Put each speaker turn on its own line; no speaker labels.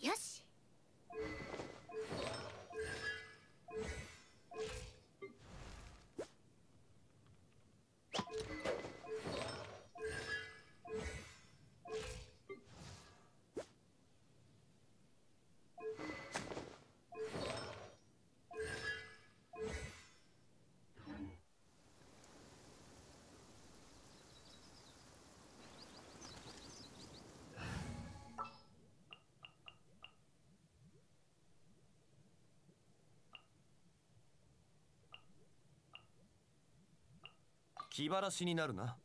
よし。気晴らしになるな。